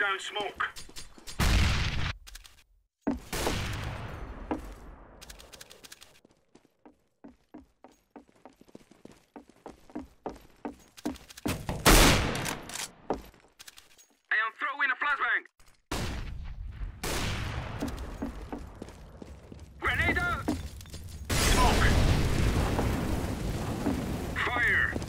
down smoke. Grenade out! Smoke! Fire!